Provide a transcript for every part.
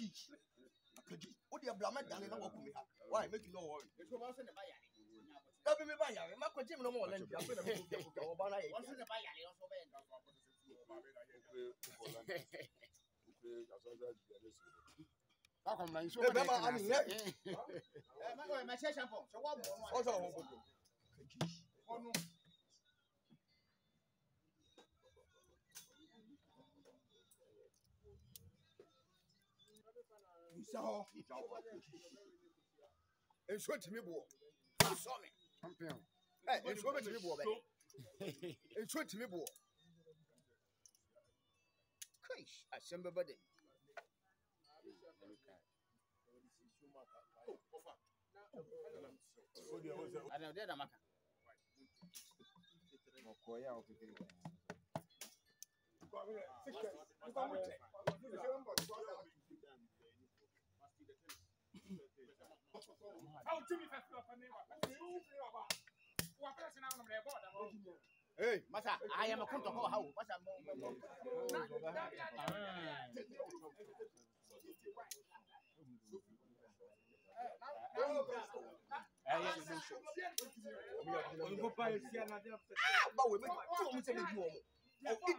akagi akagi o de bila mɛ dan ne kun mi ha why make you no worry. esu ma se ne ba yare. dabi mi ba yare ma ko jimmy na mo wọlé nbi a ko ne ko ko ko ọba n'aye. wọn se ne ba yare wọn sọ bẹẹ nọ. Bákan náà, ìṣòro bẹ́ẹ̀ máa ní yẹn. Ẹ máa ń lọ ìmọ̀ ṣẹ́ṣẹ́ bọ̀, ṣọwọ́ bọ̀ wọn. Wọ́n sọ̀rọ̀ wọn gbogbo. nsa hɔ nsuo tìmi bò nsọ mi ɛ nsuo bɛ tìmi bò bɛ nsuo tìmi bò kai asɛm bɛba dɛ anadeɛ damaka ɔkɔyɛ a wopepere Hey, masa, I will eat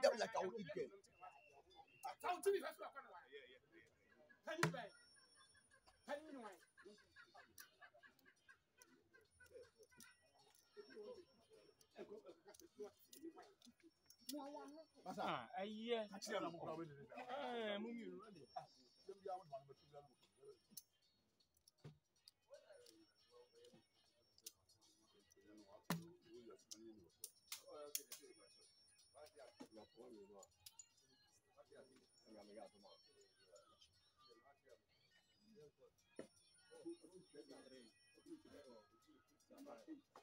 them like I will eat them. you Masa. Ah, yeah. Kachi ya mukwa wewe ndio. Eh, eh ah, Thank you.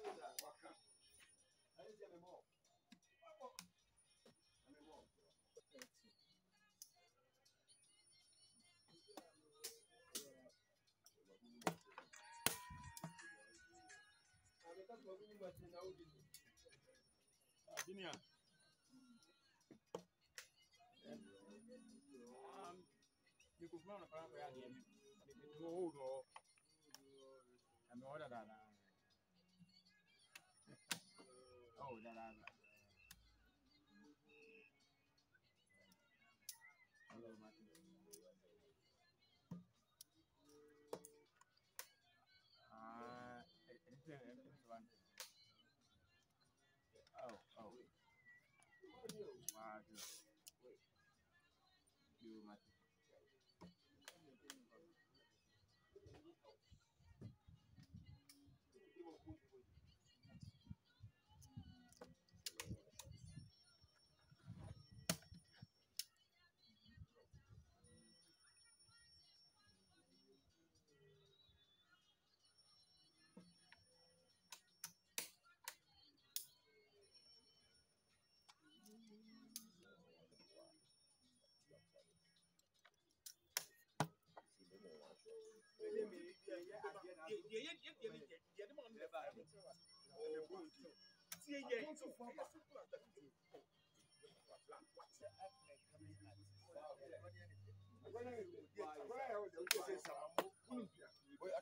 Gracias. Virginia. Nikusimama na faranga yake. Ndio huo. Ameona dada. Oh, dada.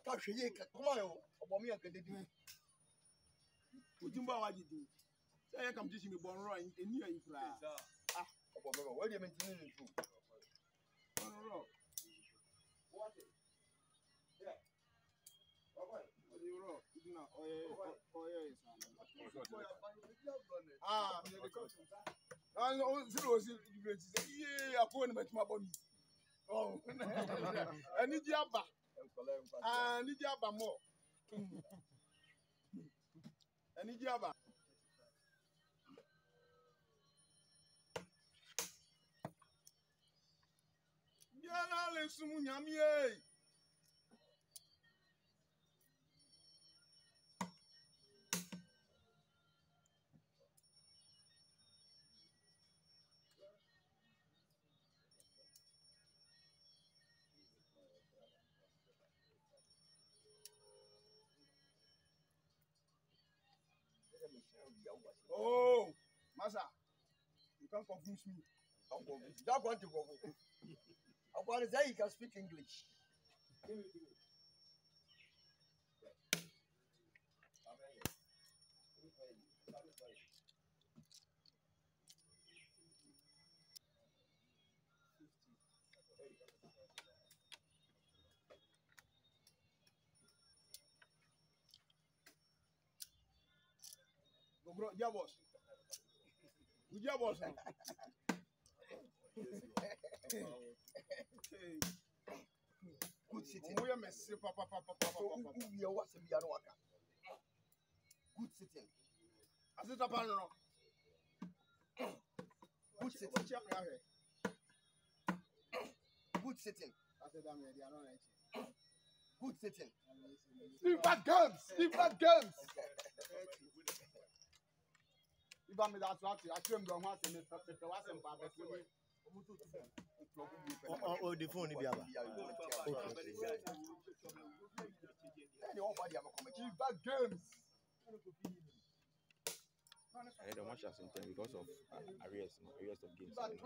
ka hwɛ yie kuma ɔbɔ mi yɛ nkɛntɛ di ojumbo sɛ ɛyɛ competition mi bɔ nrɔ eni yɛ yifura anigye aba anigye aba mọ anigye aba. Yẹ́n náà lè sunmu nyàmú Oh, Masa, you can't confuse me. Don't confuse. Don't want to go. I want to say you can speak English. Ogro, jealous. You jealous now. Good sitting. Oh, yeah, mẹsẹ papapapapapa. So who yẹ wá sẹ́mi yanu waka? Good sitting. Asita pa nínú. Good sitting. Wọ́n ṣe àpẹẹrẹ ahẹ́. Good sitting. Asita mi ẹ̀ di àná ẹ̀ ṣe good sitting. Steve Bad Gums! Steve Bad Gums! iba mi da so ati atire mi ɔho asɛm pɛpɛ wasɛm pa abɛto mi o de di ama kɔmɛ kii I had a much as intent because of uh, Areas of games. The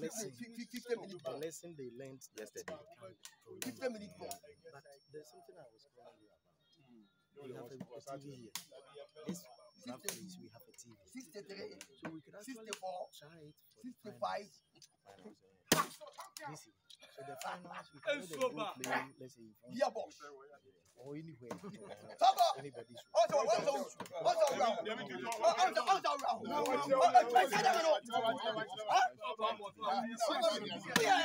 lesson, the lesson they learned yesterday. Fifteen minutes. But there's something I was calling you about. You have a TV here. This Saturdays we have a TV. 63, so we could actually 64, try it for 65. Finals. finals yeah. This is, so the finals, we can so go play, let's say, in front yeah, box. or anywhere. Anybody's room. Also, also, also round. Also, also round. Yeah.